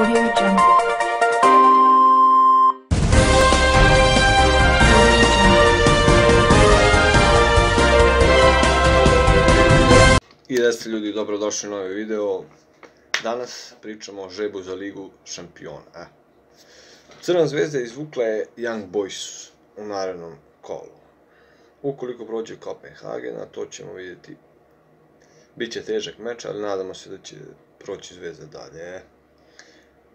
Audio Jungle. I da ste ljudi dobrodošli u novi video. Danas pričamo o žebu za ligu šampiona. E. Crna zvezda izvukla je Young Boys u narednom kolu. Ukoliko prođe Kopenhagen, a to ćemo vidjeti. Biće težak meč, ali nadamo se da će proći zvezda dalje. E.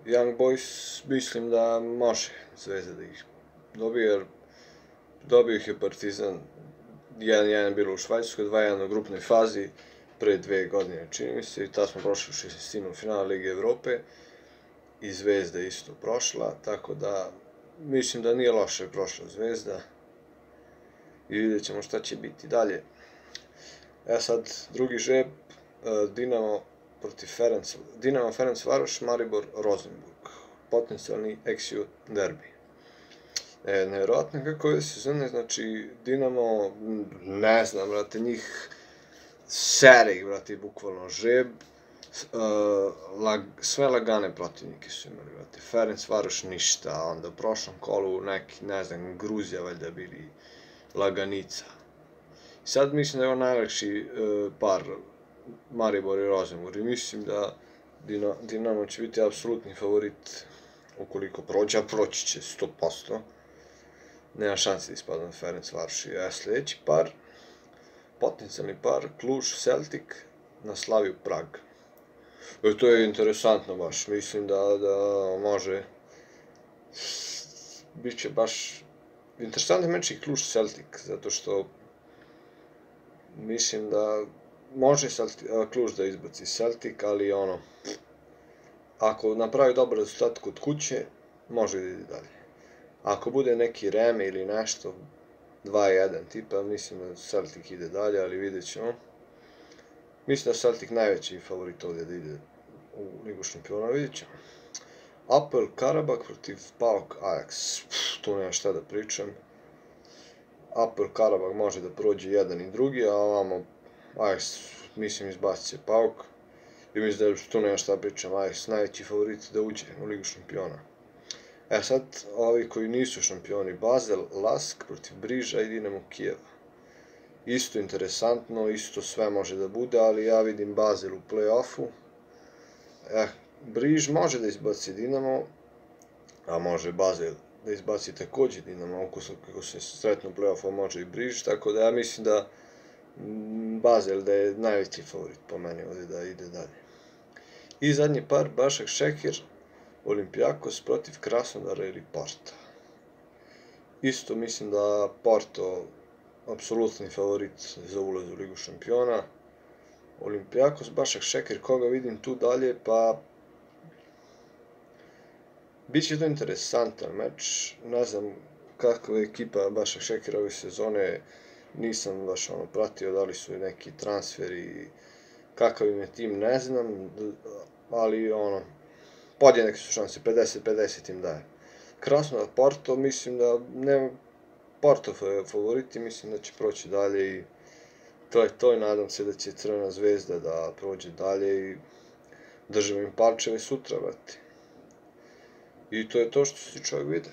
Young Boys mislim da može zvezda da ih dobije, jer dobio ih je Partizan 1-1 bilo u Švajcarskoj, 2-1 u grupnoj fazi, pre dve godine, čini mi se, i ta smo prošli u šestistinu finala Lige Evrope, i Zvezda isto prošla, tako da mislim da nije loše prošla Zvezda, i vidjet ćemo šta će biti dalje. E sad, drugi žeb, e, Dinamo protiv Ferenc, Dinamo Ferenc Varoš, Maribor Rosenburg, potencijalni eksiju derbi. E, nevjerojatno kako je sezone, znači Dinamo, ne znam, brate, njih seri, brate, bukvalno žeb, uh, lag, sve lagane protivnike su imali, brate, Ferenc Varoš ništa, onda u prošlom kolu neki, ne znam, Gruzija valjda bili laganica. Sad mislim da je ovo najlakši uh, par Maribor i Rosenborg i mislim da Dinamo će biti apsolutni favorit ukoliko prođe, a proći će 100%. Nema šanse da ispadne Ferenc Varši. A sljedeći par potencijalni par Kluž Celtic na Slaviju Prag. E, to je interesantno baš, mislim da, da može Biće baš interesantan meč i Kluž Celtic, zato što mislim da može Celtic, e, Kluž da izbaci Celtic, ali ono, ako napravi dobar rezultat kod kuće, može da ide dalje. Ako bude neki reme ili nešto, 2-1 tipa, mislim da Celtic ide dalje, ali vidjet ćemo. Mislim da Celtic najveći favorit ovdje da ide u Ligu šampiona, vidjet ćemo. Apel Karabak protiv PAOK Ajax, Pff, tu nema šta da pričam. Apel Karabak može da prođe jedan i drugi, a ovamo Ajax, mislim, izbacit će Pauk. I mislim da tu nema šta pričam, Ajax najveći favorit da uđe u Ligu šampiona. E sad, ovi koji nisu šampioni, Basel, Lask protiv Briža i Dinamo Kijeva. Isto interesantno, isto sve može da bude, ali ja vidim Basel u play-offu. E, Briž može da izbaci Dinamo, a može Basel da izbaci takođe Dinamo, ako se sretno play-offa može i Briž, tako da ja mislim da Mm, Basel da je najveći favorit po meni ovdje da ide dalje. I zadnji par, Bašak Šekir, Olimpijakos protiv Krasnodara ili Porta. Isto mislim da Porto apsolutni favorit za ulaz u Ligu šampiona. Olimpijakos, Bašak Šekir, koga vidim tu dalje, pa... Biće to interesantan meč, ne znam kakva je ekipa Bašak Šekira ove sezone, nisam baš ono pratio da li su neki transferi, kakav im je tim, ne znam, ali ono, podjednake su šanse, 50-50 im daje. Krasno da Porto, mislim da nema Porto favoriti, mislim da će proći dalje i to je to i nadam se da će Crvena zvezda da prođe dalje i držimo im palčeve sutra, vrati. I to je to što se čovjek vidi.